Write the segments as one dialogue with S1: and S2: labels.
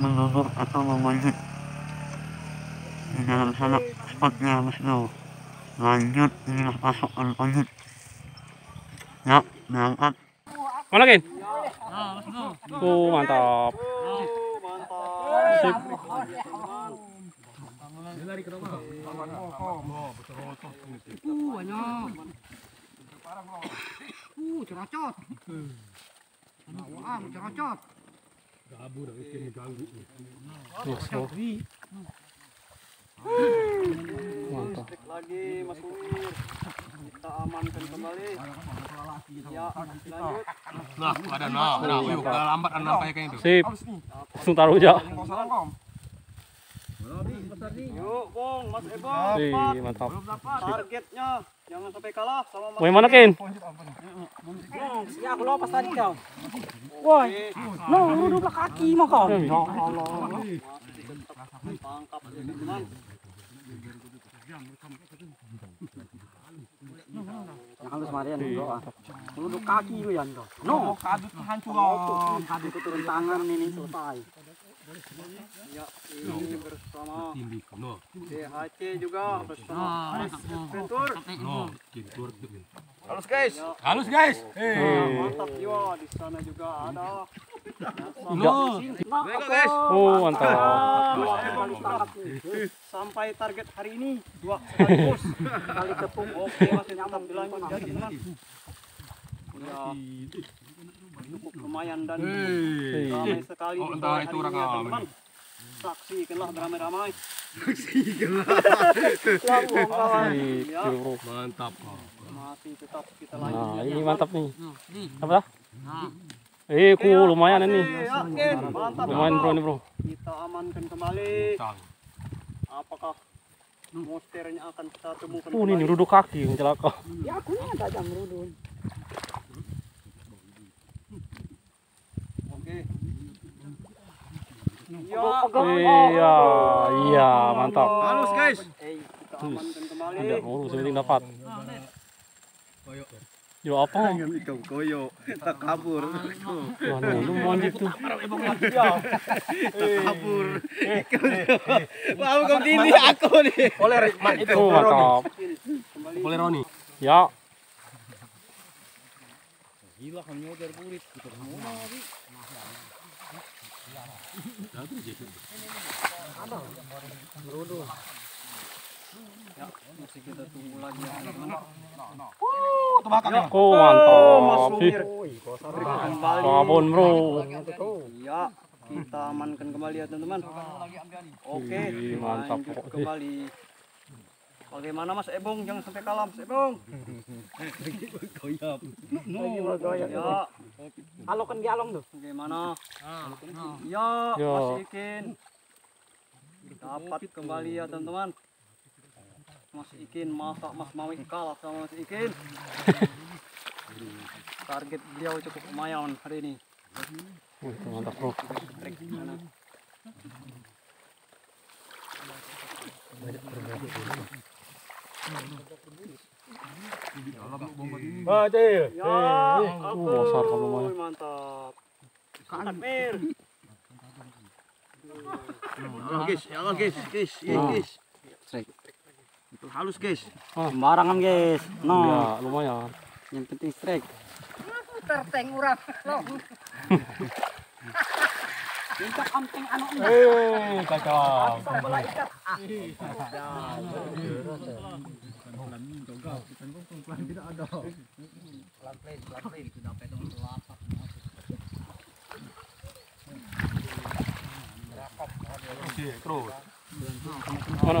S1: menurut atau memanjat di dalam sana spotnya Mas Bro lanjut inilah pasokan lanjut ya berangkat
S2: Mana Kin? Oh mantap. Sip.
S3: Uh, banyak. Uh, cerocot. Wah, cerocot.
S2: Yes, oh. Mantap.
S4: lagi Mas Uwir kita amankan kembali ya lanjut
S5: Nah, ada nah, nah, yuk, udah lambat anda kayak kayak itu.
S2: Sip. Langsung taruh aja.
S4: yuk Bung Mas
S2: Wih,
S4: cepat.
S2: mantap.
S4: targetnya jangan sampai kalah sama Mas
S2: Mau yang mana Kin?
S3: Ya, aku lepas tadi kau. Woi, no, lu dua kaki mah kau.
S2: Ya
S4: tangkap ya, teman
S3: Halus Marian doa. Lu kaki lu ya kau. No, kadut hancur. Kadut turun tangan ini selesai.
S4: ya ini bersama
S5: Tindi, no,
S4: DHC juga bersama Adventure
S5: no, kintur.
S4: halus guys
S5: Halus guys.
S4: Nah, mantap jiwa di sana juga ada
S2: No. Oh mantap.
S4: sampai target hari ini dua sekaligus kali tepung oke masih tetap dilanjut jadi teman udah cukup lumayan dan ramai sekali
S5: Oh, entah itu orang apa
S4: teman-teman. Saksikanlah beramai-ramai
S2: Sip,
S4: Ya.
S5: Mantap.
S4: masih tetap kita lanjut
S2: Nah, ini mantap nih. Apa dah? Eh, ku lumayan ini. Lumayan bro ini bro.
S4: kita amankan kembali apakah monsternya akan kita temukan
S2: Oh, ini duduk kaki yang celaka.
S3: Ya, aku ini ada jam rudun.
S4: Oke. Ya,
S2: Iya, iya, mantap.
S4: halus guys. Eh, kita amankan kembali.
S2: Tidak ngurus, penting dapat. Yo apa?
S4: Ikaw koyo, takabur.
S2: Mana lu mau anjing tuh?
S4: Takabur. Mau kau dini aku nih.
S5: Boleh Mat itu.
S2: Oh, mantap.
S5: Boleh Roni.
S2: Ya,
S4: Ya, masih kita tunggu lagi ya, teman-teman.
S2: oh mantap. Ih,
S4: Kembali.
S2: Babon bro.
S4: Ya, kita amankan kembali ya, teman-teman. Oke,
S2: mantap
S4: kembali. Bagaimana Mas Ebong? Jangan sampai kalah Mas Ebong. Ya,
S3: Kalau kan dialong tuh.
S4: Bagaimana? Ya,
S2: Ya.
S4: Mas Ikin. Dapat kembali ya teman-teman. Mas Ikin, masa Mas Mawi kalah sama Mas Ikin. Target beliau cukup lumayan hari ini.
S2: Wih, Mantap bro.
S4: Trik mana? Ya, ampun,
S2: lumayan.
S4: mantap. Mantap, Mir.
S6: guys, ya guys, guys, ya
S2: Nah.
S6: guys. Itu halus guys.
S3: Sembarangan, guys. No,
S2: Ya, lumayan.
S3: yang penting strike. Minta kampeng anu
S2: Eh.
S5: Oke, terus.
S2: Mana?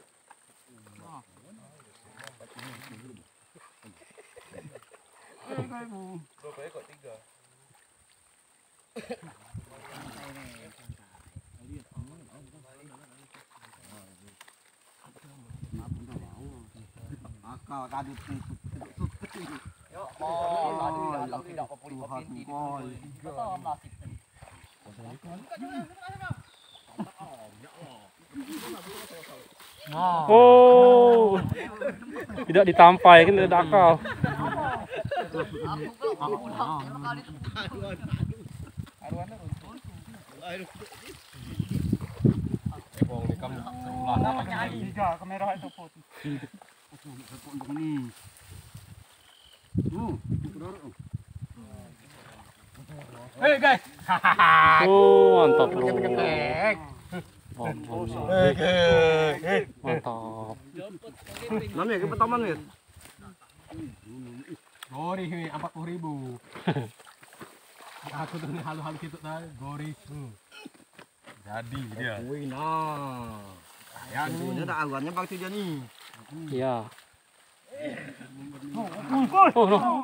S2: thôi mà. Rồi bé
S3: gọi tích
S2: rồi. Kau
S6: kadu tu
S2: tu
S6: tu tu.
S2: Yo, oh, lagi lagi tidak
S6: kau pulih kau pinti. Kau masih.
S2: Oh. Tidak ditampai kan tidak kau. Akal.
S4: Tiga kamera itu
S5: guys.
S2: Oh, mantap bro. Mantap. Mantap.
S6: Namanya ke pertama nih.
S5: Gori ini empat puluh ribu. Aku tuh nih halu-halu gitu tadi. Gori. Hmm. Jadi dia.
S6: Wih nah. Ya, ini ada aguannya pakai dia nih.
S2: Ya. Oh, no. Oh,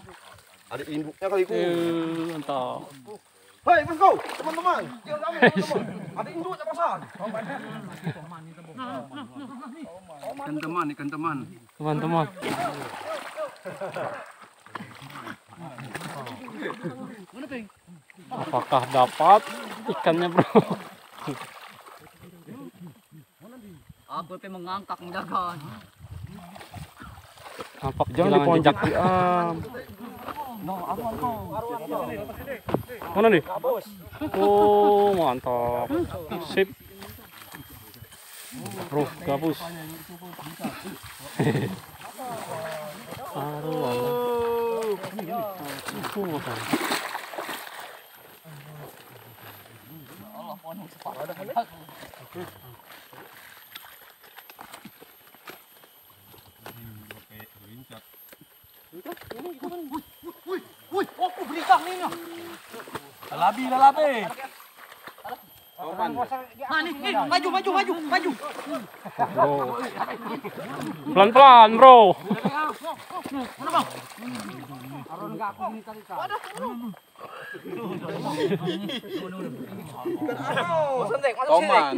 S6: Ada induknya kali aku.
S2: Eh, mantap.
S6: Hei, let's go, teman-teman. Ada induknya pasang.
S5: Ikan teman, ikan teman.
S2: Teman-teman. Apakah dapat ikannya, Bro?
S3: Apa pe mengangkat menjaga.
S2: Nampak jangan jejak. Mana nih? Oh, mantap. Sip. Bro, gabus. Aduh, aduh.
S5: Lalabi, lalabi.
S3: Nah, maju, maju, maju, maju.
S2: Bro. Pelan-pelan, Bro.
S6: Toman.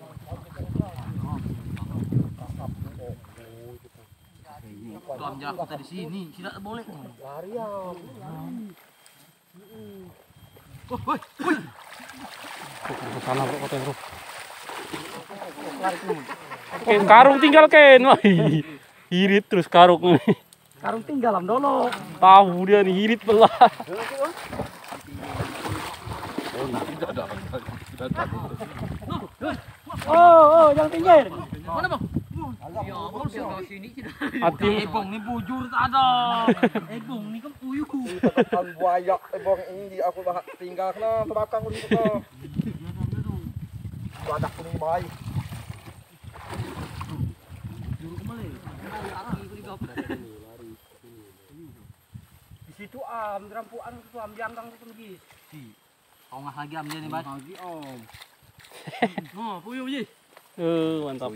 S3: Tuan jarak kita di sini, tidak boleh.
S2: Ke sana, Bro, katanya, Bro. Ken, karung tinggal Ken. Wah, hi- hirit terus karung ini.
S3: Karung tinggalam dulu.
S2: Tahu dia nih hirit belah.
S3: Oh, oh, jangan pinggir. Mana bang? Ya, sini tidak.
S2: Hati
S3: Ebong ni bujur tak ada. Ebong ni kan puyuh.
S6: Kan buaya ebong ini aku bahak tinggal kena terbakang dulu tu. Badak kuning baik.
S3: Di situ am, rampuan itu am jangkang itu lagi. Kau ngah lagi am dia ni, Bang.
S6: Lagi om.
S3: Oh, puyuh je.
S2: Eh, mantap.